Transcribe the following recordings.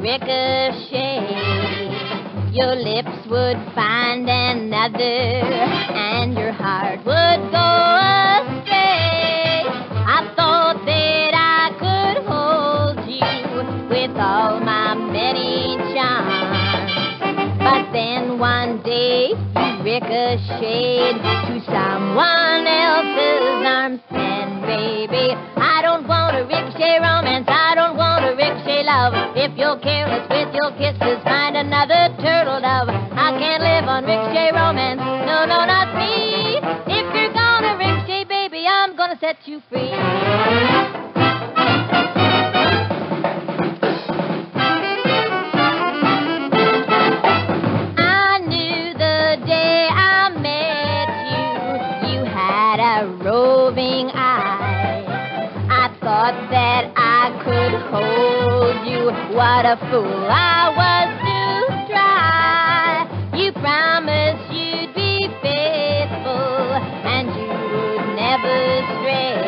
ricochet. Your lips would find another, and your heart would go astray. I thought that I could hold you with all my many charms. But then one day you ricocheted to someone else's arms. And baby, I don't your find another turtle dove. I can't live on ricochet romance. No, no, not me. If you're gonna ricochet, baby, I'm gonna set you free. I knew the day I met you, you had a roving eye. I thought that I could hold What a fool I was to try. You promised you'd be faithful and you would never stray.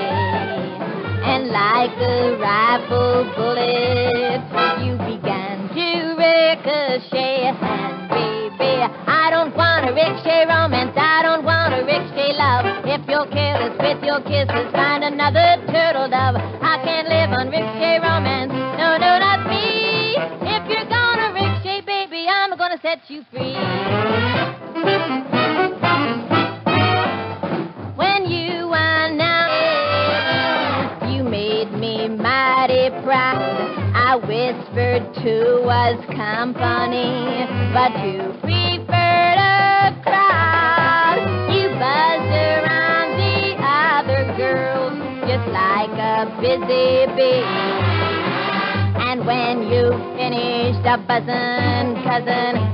And like a rifle bullet, you began to ricochet. And baby, I don't want a ricochet romance. I don't want a ricochet love. If you're careless with your kisses, find another turtle dove. Set you free. When you nine, you made me mighty proud. I whispered to us company, but you preferred a crowd. You buzzed around the other girls just like a busy bee. And when you finished a buzzing, cousin,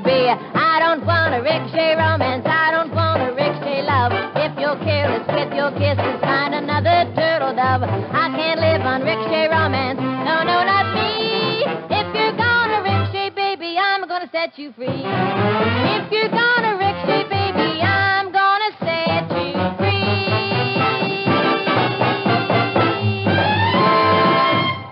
baby, I don't want a ricochet romance. I don't want a ricochet love. If you're careless with your kisses, find another turtle dove. I can't live on ricochet romance. No, no, not me. If you're gonna ricochet, baby, I'm gonna set you free. If you're gonna